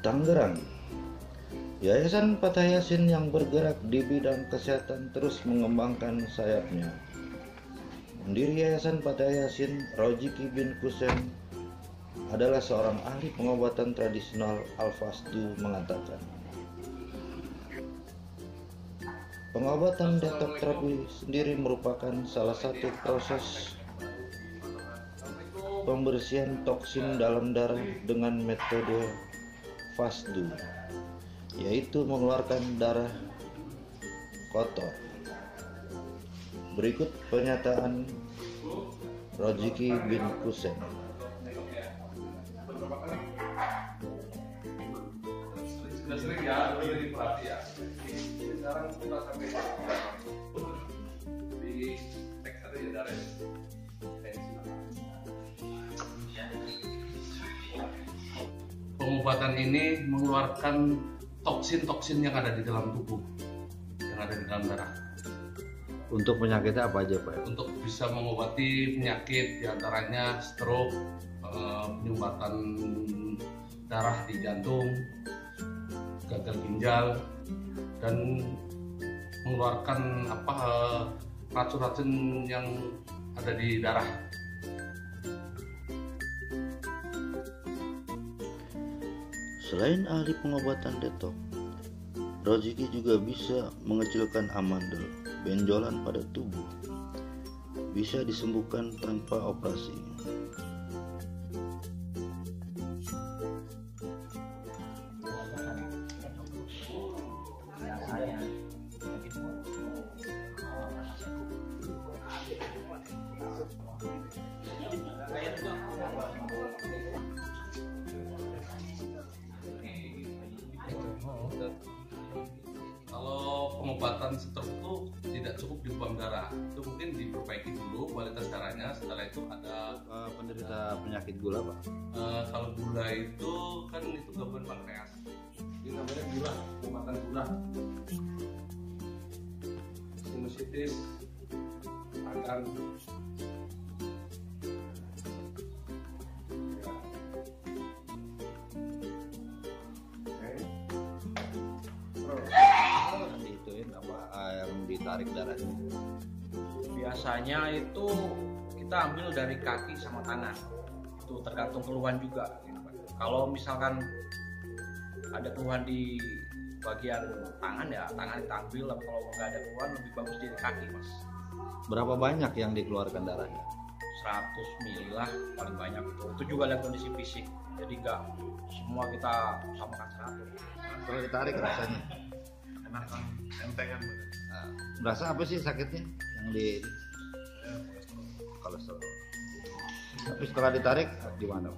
Tangerang. Yayasan Fatah Yasin yang bergerak di bidang kesehatan terus mengembangkan sayapnya. Pendiri Yayasan Fatah Yasin, Rojiki bin Kusen, adalah seorang ahli pengobatan tradisional Al-Fasdu mengatakan, Pengobatan detok terapi sendiri merupakan salah satu proses pembersihan toksin dalam darah dengan metode fasdu yaitu mengeluarkan darah kotor. Berikut pernyataan Rojiki bin Kusen. Pengobatan ini mengeluarkan toksin-toksin yang ada di dalam tubuh, yang ada di dalam darah. Untuk penyakitnya apa aja Pak? Untuk bisa mengobati penyakit di antaranya stroke, eh, penyumbatan darah di jantung, gagal ginjal, dan mengeluarkan apa eh, racun-racun yang ada di darah. Selain ahli pengobatan detok, Rojiki juga bisa mengecilkan amandel, benjolan pada tubuh. Bisa disembuhkan tanpa operasi. Mungkin diperbaiki dulu kualitas darahnya. Setelah itu ada penderita penyakit gula Pak? eh, kalau gula itu kan itu gangguan pankreas. Ini namanya gula, pengobatan gula. Sinusitis, akan ditarik darahnya. biasanya itu kita ambil dari kaki sama tangan itu tergantung keluhan juga kalau misalkan ada keluhan di bagian tangan ya tangan kita ambil tapi kalau nggak ada keluhan lebih bagus dari kaki mas Berapa banyak yang dikeluarkan darahnya? 100 mili lah paling banyak itu itu juga lihat kondisi fisik jadi nggak semua kita samakan 100 Kalau ditarik rasanya. enak kan entengan. Nah, berasa apa sih sakitnya yang di kolesterol? Tapi setelah ditarik gimana?